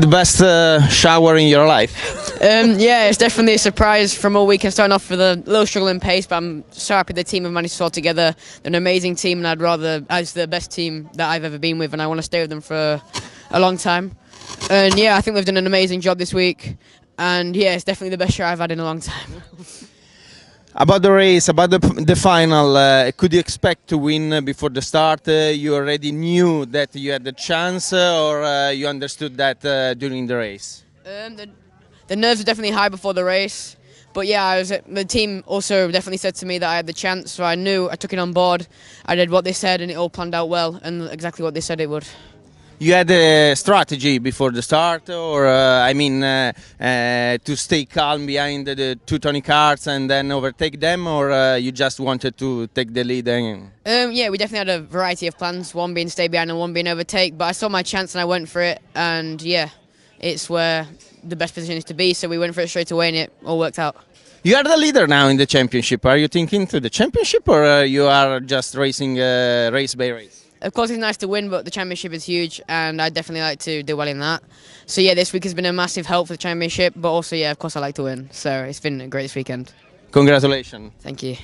the best uh, shower in your life? Um, yeah, it's definitely a surprise from all weekend. Starting off with a little struggle in pace, but I'm so happy the team have managed to sort together. They're an amazing team, and I'd rather as the best team that I've ever been with, and I want to stay with them for a long time. And yeah, I think they've done an amazing job this week. And yeah, it's definitely the best shower I've had in a long time. About the race, about the, the final, uh, could you expect to win before the start? Uh, you already knew that you had the chance, uh, or uh, you understood that uh, during the race? Um, the, the nerves were definitely high before the race. But yeah, I was, the team also definitely said to me that I had the chance, so I knew I took it on board. I did what they said, and it all planned out well, and exactly what they said it would. You had a strategy before the start, or uh, I mean, uh, uh, to stay calm behind the, the, two Tony Karts and then overtake them, or uh, you just wanted to take the lead? And... Um, yeah, we definitely had a variety of plans. One being stay behind and one being overtake. But I saw my chance and I went for it, and yeah, it's where the best position is to be. So we went for it straight away, and it all worked out. You are the leader now in the championship. Are you thinking to the championship, or uh, you are just racing uh, race by race? Of course it's nice to win, but the championship is huge, and I definitely like to do well in that. So yeah, this week has been a massive help for the championship, but also yeah, of course I like to win. So it's been a great weekend. Congratulations. Thank you.